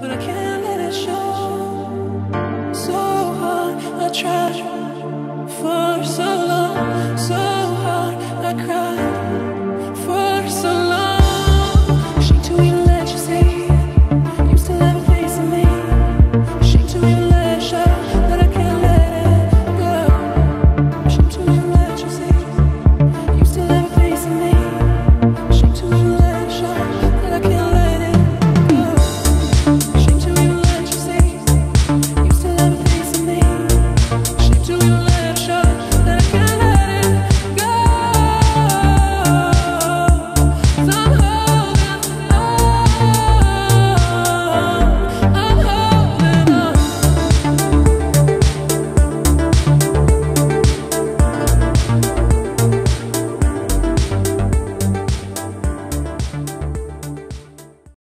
but I can't let it show. So hard, I try.